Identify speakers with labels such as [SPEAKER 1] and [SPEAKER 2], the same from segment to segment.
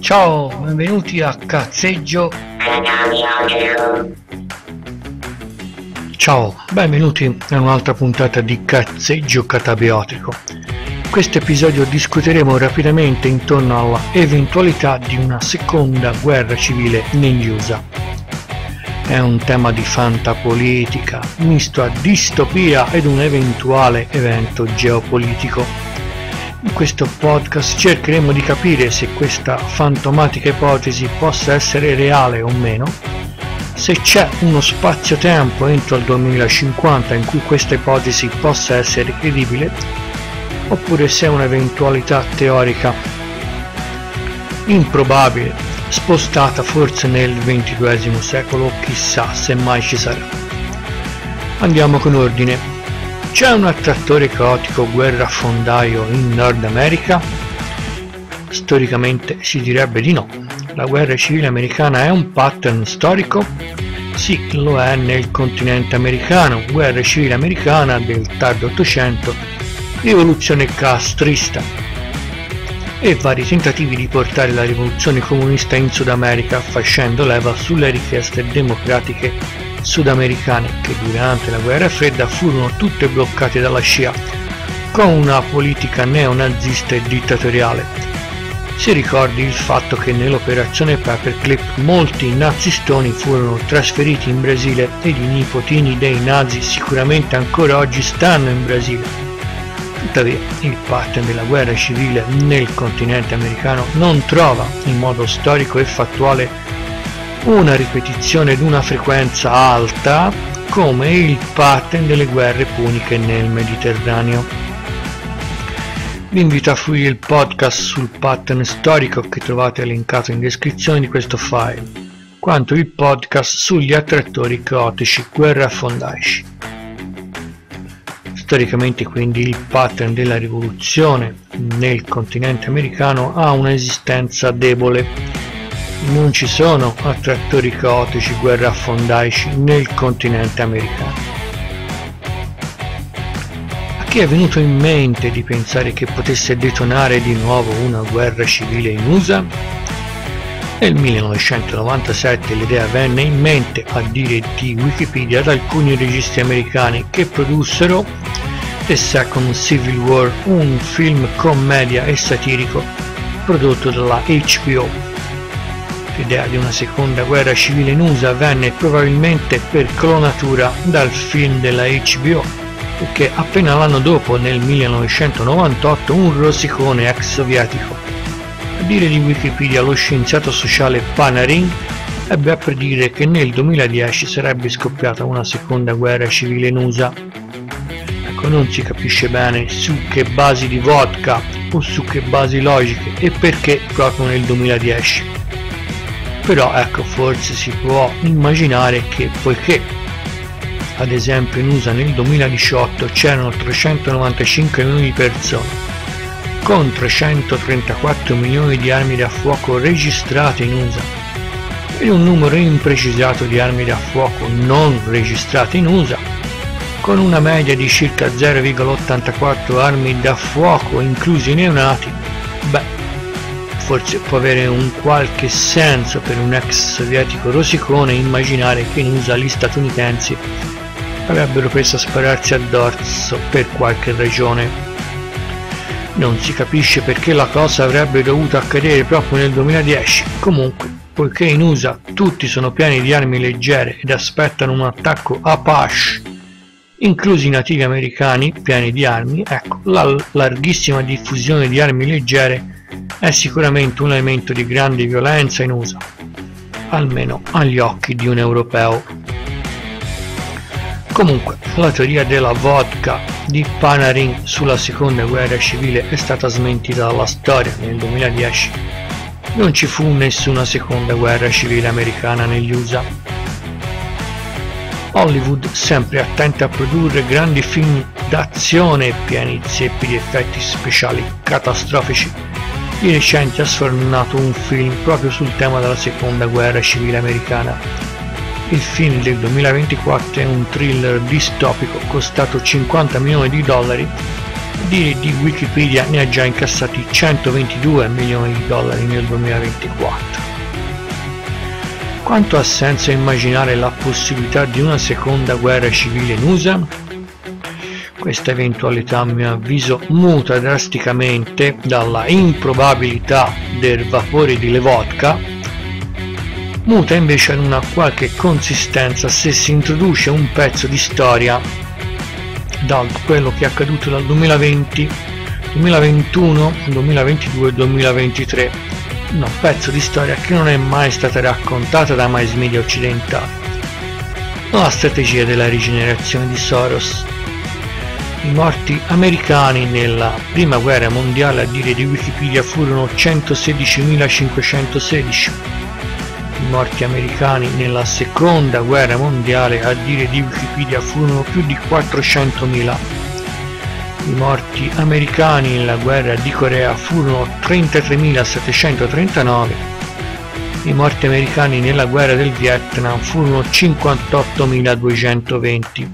[SPEAKER 1] Ciao, benvenuti a Cazzeggio. Ciao, benvenuti a un'altra puntata di Cazzeggio Catabiotico. In questo episodio discuteremo rapidamente intorno alla eventualità di una seconda guerra civile negli USA. È un tema di fantapolitica, misto a distopia ed un eventuale evento geopolitico in questo podcast cercheremo di capire se questa fantomatica ipotesi possa essere reale o meno, se c'è uno spazio-tempo entro il 2050 in cui questa ipotesi possa essere credibile, oppure se è un'eventualità teorica improbabile, spostata forse nel XXI secolo, chissà se mai ci sarà. Andiamo con ordine. C'è un attrattore caotico guerrafondaio in Nord America? Storicamente si direbbe di no. La guerra civile americana è un pattern storico? Sì, lo è nel continente americano, guerra civile americana del tardo Ottocento, rivoluzione castrista e vari tentativi di portare la rivoluzione comunista in Sud America facendo leva sulle richieste democratiche sudamericane che durante la guerra fredda furono tutte bloccate dalla Scia con una politica neonazista e dittatoriale. Si ricordi il fatto che nell'operazione Paperclip molti nazistoni furono trasferiti in Brasile ed i nipotini dei nazi sicuramente ancora oggi stanno in Brasile. Tuttavia, il pattern della guerra civile nel continente americano non trova in modo storico e fattuale una ripetizione ad una frequenza alta come il pattern delle guerre puniche nel Mediterraneo. Vi invito a fruire il podcast sul pattern storico che trovate elencato in descrizione di questo file, quanto il podcast sugli attrattori caotici guerrafondaici. Storicamente quindi il pattern della rivoluzione nel continente americano ha un'esistenza debole non ci sono attrattori caotici guerrafondaici nel continente americano. A chi è venuto in mente di pensare che potesse detonare di nuovo una guerra civile in USA? Nel 1997 l'idea venne in mente, a dire di Wikipedia, ad alcuni registi americani che produssero The Second Civil War, un film commedia e satirico prodotto dalla HBO L'idea di una seconda guerra civile in USA venne probabilmente per clonatura dal film della HBO, perché appena l'anno dopo, nel 1998, un rosicone ex sovietico, a dire di Wikipedia lo scienziato sociale Panarin, ebbe a predire che nel 2010 sarebbe scoppiata una seconda guerra civile in USA. Ecco, non si capisce bene su che basi di vodka o su che basi logiche e perché proprio nel 2010 però ecco forse si può immaginare che poiché ad esempio in USA nel 2018 c'erano 395 milioni di persone con 334 milioni di armi da fuoco registrate in USA e un numero imprecisato di armi da fuoco non registrate in USA con una media di circa 0,84 armi da fuoco inclusi i neonati beh forse può avere un qualche senso per un ex sovietico rosicone immaginare che in USA gli statunitensi avrebbero preso a spararsi addosso per qualche ragione. Non si capisce perché la cosa avrebbe dovuto accadere proprio nel 2010, comunque, poiché in USA tutti sono pieni di armi leggere ed aspettano un attacco Apache, inclusi i nativi americani pieni di armi, ecco, la larghissima diffusione di armi leggere è sicuramente un elemento di grande violenza in USA, almeno agli occhi di un europeo. Comunque, la teoria della vodka di Panarin sulla seconda guerra civile è stata smentita dalla storia nel 2010. Non ci fu nessuna seconda guerra civile americana negli USA. Hollywood, sempre attenta a produrre grandi film d'azione pieni zeppi di effetti speciali catastrofici, di recente ha sfornato un film proprio sul tema della seconda guerra civile americana. Il film del 2024 è un thriller distopico costato 50 milioni di dollari dire di Wikipedia ne ha già incassati 122 milioni di dollari nel 2024. Quanto ha senso immaginare la possibilità di una seconda guerra civile in USA? Questa eventualità a mio avviso muta drasticamente dalla improbabilità del vapore di Levodka muta invece ad una qualche consistenza se si introduce un pezzo di storia da quello che è accaduto dal 2020, 2021, 2022 2023 un pezzo di storia che non è mai stata raccontata da mass media occidentali. La strategia della rigenerazione di Soros. I morti americani nella prima guerra mondiale a dire di Wikipedia furono 116.516 i morti americani nella seconda guerra mondiale a dire di Wikipedia furono più di 400.000. I morti americani nella guerra di Corea furono 33.739. I morti americani nella guerra del Vietnam furono 58.220.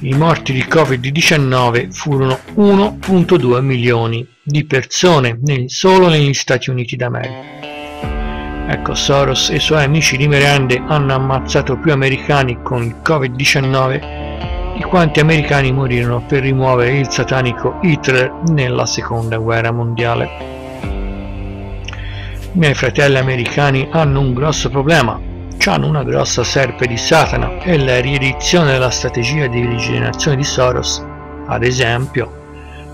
[SPEAKER 1] I morti di Covid-19 furono 1.2 milioni di persone solo negli Stati Uniti d'America. Ecco, Soros e i suoi amici di merende hanno ammazzato più americani con il Covid-19 di quanti americani morirono per rimuovere il satanico Hitler nella seconda guerra mondiale. I miei fratelli americani hanno un grosso problema, hanno una grossa serpe di Satana e la riedizione della strategia di rigenerazione di Soros, ad esempio,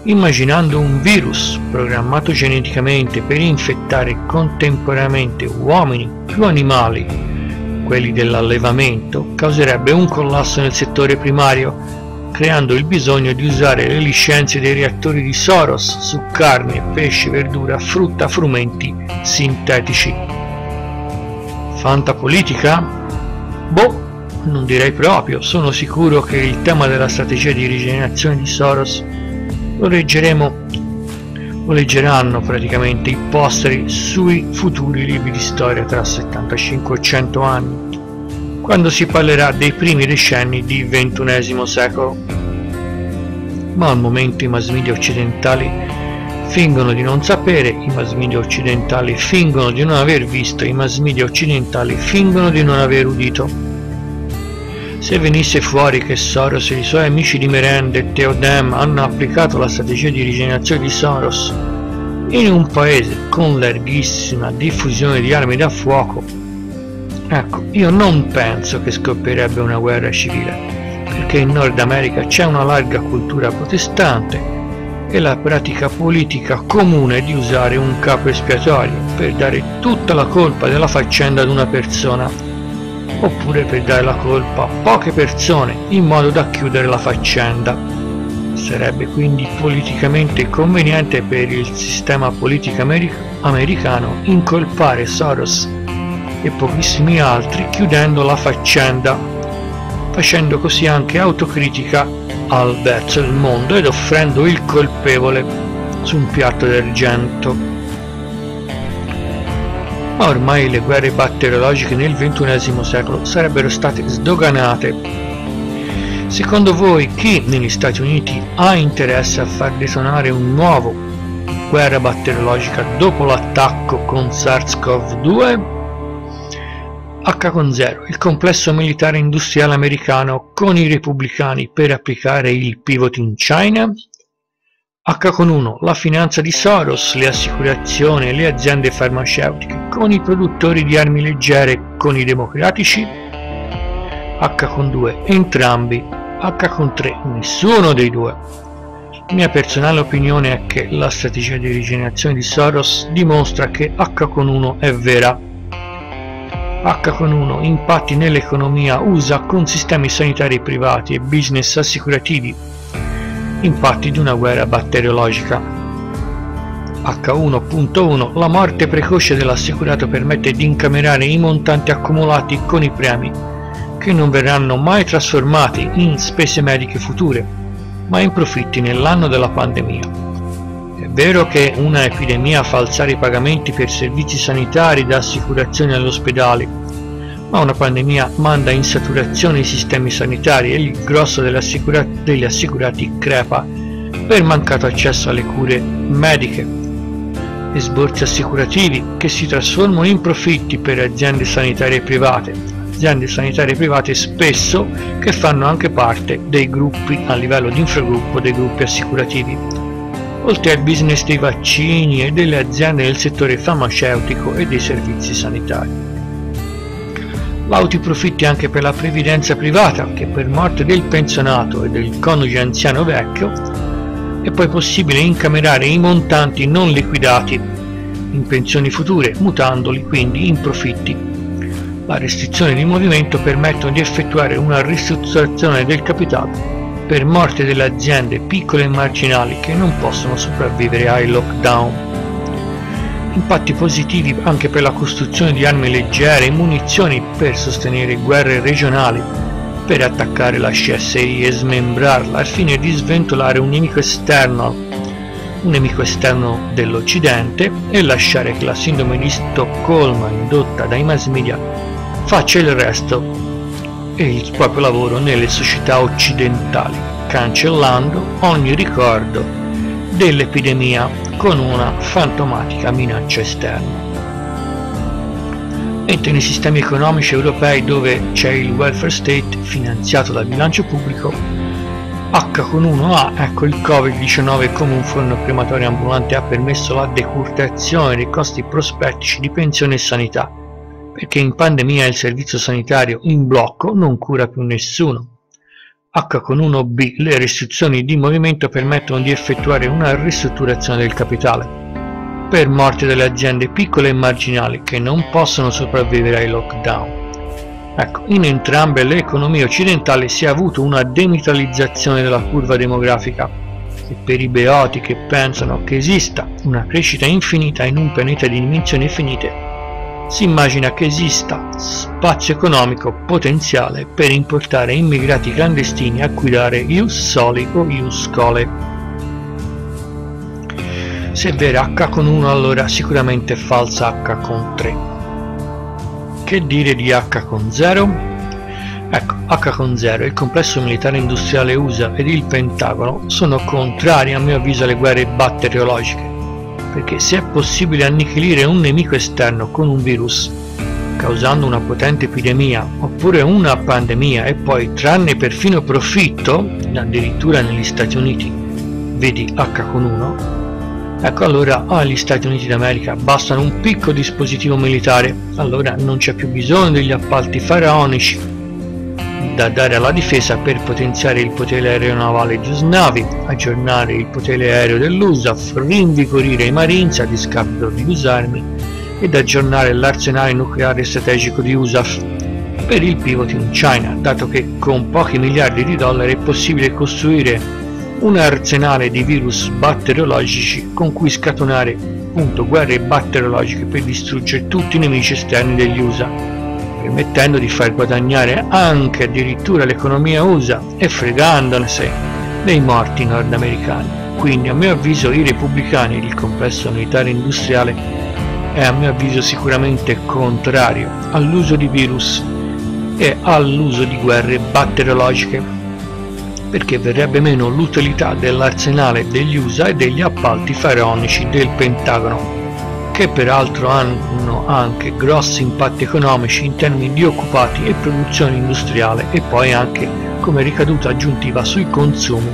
[SPEAKER 1] immaginando un virus programmato geneticamente per infettare contemporaneamente uomini più animali, quelli dell'allevamento, causerebbe un collasso nel settore primario, creando il bisogno di usare le licenze dei reattori di Soros su carne, pesce, verdura, frutta, frumenti sintetici. Fanta politica? Boh, non direi proprio, sono sicuro che il tema della strategia di rigenerazione di Soros lo leggeremo lo leggeranno praticamente i posteri sui futuri libri di storia tra 75 e 100 anni quando si parlerà dei primi decenni di XXI secolo. Ma al momento i mass media occidentali fingono di non sapere, i mass media occidentali fingono di non aver visto, i mass media occidentali fingono di non aver udito se venisse fuori che Soros e i suoi amici di merende e Theodem hanno applicato la strategia di rigenerazione di Soros in un paese con larghissima diffusione di armi da fuoco, ecco, io non penso che scoppierebbe una guerra civile, perché in Nord America c'è una larga cultura protestante e la pratica politica comune di usare un capo espiatorio per dare tutta la colpa della faccenda ad una persona oppure per dare la colpa a poche persone in modo da chiudere la faccenda. Sarebbe quindi politicamente conveniente per il sistema politico americ americano incolpare Soros e pochissimi altri chiudendo la faccenda, facendo così anche autocritica al verso del mondo ed offrendo il colpevole su un piatto d'argento ma ormai le guerre batteriologiche nel XXI secolo sarebbero state sdoganate. Secondo voi chi negli Stati Uniti ha interesse a far detonare un nuovo guerra batteriologica dopo l'attacco con SARS-CoV-2? H con 0, il complesso militare industriale americano con i repubblicani per applicare il pivot in China? H con 1, la finanza di Soros, le assicurazioni le aziende farmaceutiche con i produttori di armi leggere con i democratici? H con 2, entrambi. H con 3, nessuno dei due. Mia personale opinione è che la strategia di rigenerazione di Soros dimostra che H con 1 è vera. H con 1 impatti nell'economia USA con sistemi sanitari privati e business assicurativi impatti di una guerra batteriologica. H1.1 La morte precoce dell'assicurato permette di incamerare i montanti accumulati con i premi, che non verranno mai trasformati in spese mediche future, ma in profitti nell'anno della pandemia. È vero che una epidemia fa alzare i pagamenti per servizi sanitari da assicurazioni agli ospedali, ma una pandemia manda in saturazione i sistemi sanitari e il grosso assicura degli assicurati crepa per mancato accesso alle cure mediche, esborsi assicurativi che si trasformano in profitti per aziende sanitarie private, aziende sanitarie private spesso che fanno anche parte dei gruppi a livello di infragruppo dei gruppi assicurativi, oltre al business dei vaccini e delle aziende del settore farmaceutico e dei servizi sanitari. Lauti profitti anche per la previdenza privata che per morte del pensionato e del coniuge anziano vecchio è poi possibile incamerare i montanti non liquidati in pensioni future, mutandoli quindi in profitti. La restrizione di movimento permette di effettuare una ristrutturazione del capitale per morte delle aziende piccole e marginali che non possono sopravvivere ai lockdown. Impatti positivi anche per la costruzione di armi leggere e munizioni per sostenere guerre regionali per attaccare la CSI e smembrarla al fine di sventolare un nemico esterno, un nemico esterno dell'Occidente e lasciare che la sindrome di Stoccolma indotta dai mass media faccia il resto e il proprio lavoro nelle società occidentali, cancellando ogni ricordo dell'epidemia con una fantomatica minaccia esterna mentre nei sistemi economici europei dove c'è il welfare state finanziato dal bilancio pubblico, H con 1A, ecco il Covid-19 come un forno crematorio ambulante ha permesso la decurtazione dei costi prospettici di pensione e sanità, perché in pandemia il servizio sanitario in blocco non cura più nessuno. H con 1B, le restrizioni di movimento permettono di effettuare una ristrutturazione del capitale, per morte delle aziende piccole e marginali che non possono sopravvivere ai lockdown. Ecco, in entrambe le economie occidentali si è avuto una demilitarizzazione della curva demografica e per i beoti che pensano che esista una crescita infinita in un pianeta di dimensioni finite, si immagina che esista spazio economico potenziale per importare immigrati clandestini a guidare Ius Soli o Ius Cole. Se è vera H con 1 allora sicuramente è falsa H con 3. Che dire di H con 0? Ecco, H con 0, il complesso militare industriale USA ed il Pentagono sono contrari a mio avviso alle guerre batteriologiche, perché se è possibile annichilire un nemico esterno con un virus, causando una potente epidemia oppure una pandemia e poi trarne perfino profitto, addirittura negli Stati Uniti, vedi H con 1, Ecco allora agli Stati Uniti d'America bastano un piccolo dispositivo militare, allora non c'è più bisogno degli appalti faraonici da dare alla difesa per potenziare il potere aeronavale di USNAVI, aggiornare il potere aereo dell'USAF, rinvigorire i Marines a discapito di usarmi ed aggiornare l'arsenale nucleare strategico di USAF per il pivot in China, dato che con pochi miliardi di dollari è possibile costruire un arsenale di virus batteriologici con cui scatenare appunto guerre batteriologiche per distruggere tutti i nemici esterni degli USA, permettendo di far guadagnare anche addirittura l'economia USA e fregandone dei morti nordamericani. Quindi a mio avviso i repubblicani ed il complesso militare industriale è a mio avviso sicuramente contrario all'uso di virus e all'uso di guerre batteriologiche perché verrebbe meno l'utilità dell'arsenale degli USA e degli appalti faraonici del Pentagono, che peraltro hanno anche grossi impatti economici in termini di occupati e produzione industriale e poi anche come ricaduta aggiuntiva sui consumi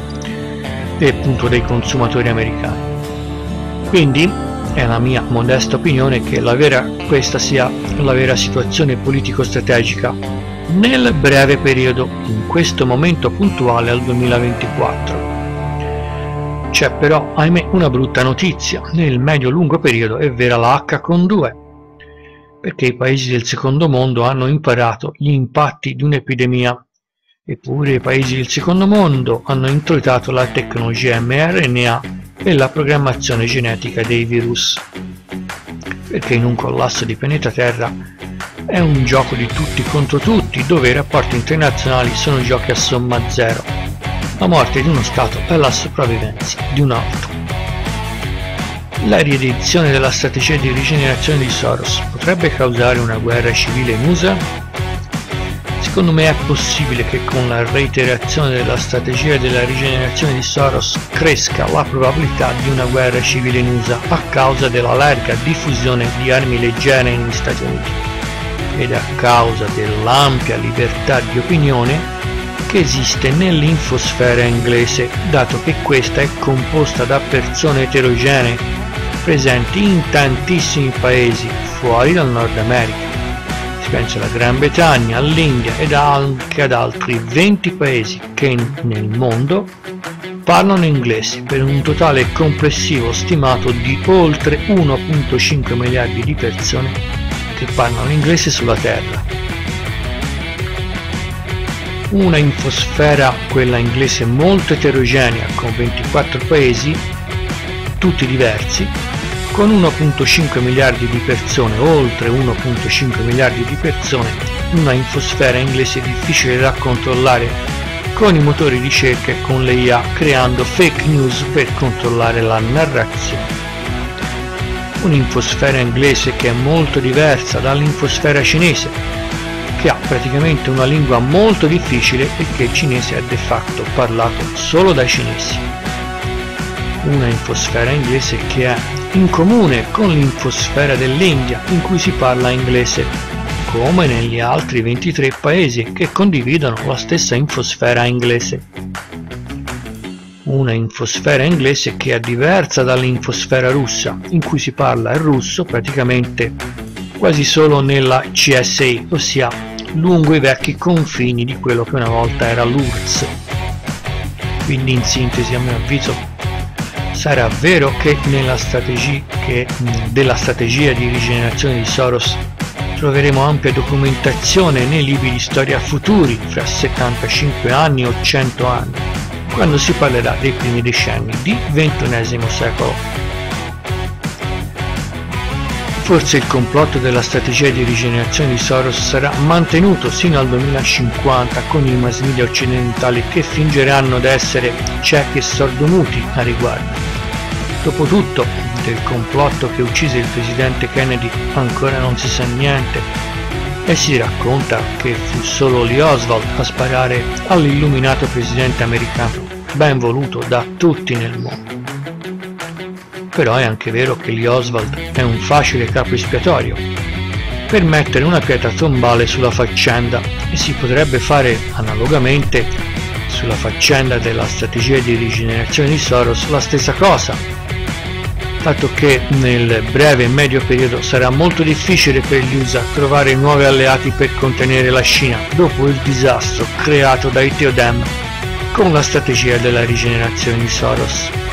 [SPEAKER 1] e appunto dei consumatori americani. Quindi è la mia modesta opinione che la vera, questa sia la vera situazione politico-strategica nel breve periodo, in questo momento puntuale al 2024. C'è però, ahimè, una brutta notizia, nel medio-lungo periodo è vera la H con 2, perché i paesi del secondo mondo hanno imparato gli impatti di un'epidemia, eppure i paesi del secondo mondo hanno introitato la tecnologia mRNA e la programmazione genetica dei virus, perché in un collasso di pianeta Terra è un gioco di tutti contro tutti dove i rapporti internazionali sono giochi a somma zero. La morte di uno Stato è la sopravvivenza di un altro. La riedizione della strategia di rigenerazione di Soros potrebbe causare una guerra civile in USA? Secondo me è possibile che con la reiterazione della strategia della rigenerazione di Soros cresca la probabilità di una guerra civile in USA a causa della larga diffusione di armi leggere negli Stati Uniti ed a causa dell'ampia libertà di opinione che esiste nell'infosfera inglese, dato che questa è composta da persone eterogenee presenti in tantissimi paesi fuori dal Nord America si pensa alla Gran Bretagna, all'India ed anche ad altri 20 paesi che nel mondo parlano inglese per un totale complessivo stimato di oltre 1.5 miliardi di persone che parlano inglese sulla Terra. Una infosfera, quella inglese molto eterogenea, con 24 paesi, tutti diversi, con 1.5 miliardi di persone, oltre 1.5 miliardi di persone, una infosfera inglese difficile da controllare con i motori di ricerca e con le IA creando fake news per controllare la narrazione. Un'infosfera inglese che è molto diversa dall'infosfera cinese, che ha praticamente una lingua molto difficile e che il cinese è de facto parlato solo dai cinesi. Una infosfera inglese che è in comune con l'infosfera dell'India in cui si parla inglese, come negli altri 23 paesi che condividono la stessa infosfera inglese. Una infosfera inglese che è diversa dall'infosfera russa, in cui si parla il russo praticamente quasi solo nella CSI, ossia lungo i vecchi confini di quello che una volta era l'URSS. Quindi in sintesi a mio avviso sarà vero che strategia, che, della strategia di rigenerazione di Soros troveremo ampia documentazione nei libri di storia futuri fra 75 anni o 100 anni, quando si parlerà dei primi decenni di XXI secolo. Forse il complotto della strategia di rigenerazione di Soros sarà mantenuto sino al 2050 con i mass media occidentali che fingeranno di essere ciechi e sordomuti a riguardo. Dopotutto, del complotto che uccise il presidente Kennedy ancora non si sa niente e si racconta che fu solo Lee Oswald a sparare all'illuminato presidente americano, ben voluto da tutti nel mondo. Però è anche vero che Lee Oswald è un facile capo espiatorio per mettere una pietra tombale sulla faccenda e si potrebbe fare analogamente sulla faccenda della strategia di rigenerazione di Soros la stessa cosa dato che nel breve e medio periodo sarà molto difficile per gli USA trovare nuovi alleati per contenere la Cina dopo il disastro creato dai Teodem con la strategia della rigenerazione di Soros.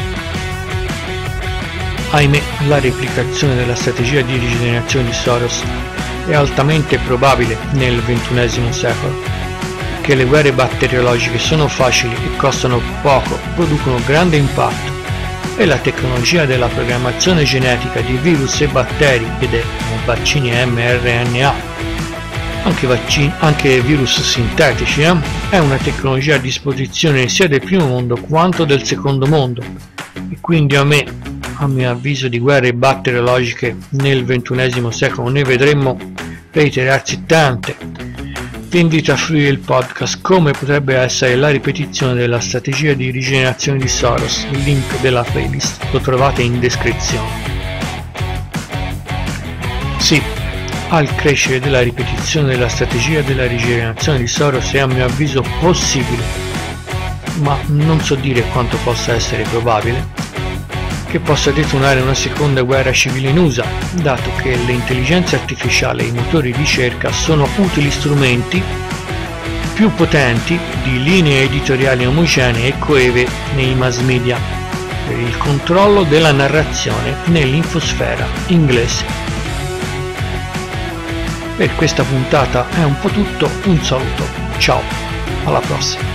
[SPEAKER 1] Ahimè, la replicazione della strategia di rigenerazione di Soros è altamente probabile nel XXI secolo, che le guerre batteriologiche sono facili e costano poco, producono grande impatto e la tecnologia della programmazione genetica di virus e batteri e dei vaccini mRNA, anche, vaccini, anche virus sintetici, eh? è una tecnologia a disposizione sia del primo mondo quanto del secondo mondo e quindi a me, a mio avviso di guerre batteriologiche nel XXI secolo ne vedremmo reiterarsi tante vi invito a fruire il podcast come potrebbe essere la ripetizione della strategia di rigenerazione di Soros, il link della playlist lo trovate in descrizione. Sì, al crescere della ripetizione della strategia della rigenerazione di Soros è a mio avviso possibile, ma non so dire quanto possa essere probabile, che possa detonare una seconda guerra civile in USA, dato che le intelligenze artificiali e i motori di ricerca sono utili strumenti più potenti di linee editoriali omogenee e coeve nei mass media per il controllo della narrazione nell'infosfera inglese. Per questa puntata è un po' tutto, un saluto, ciao, alla prossima!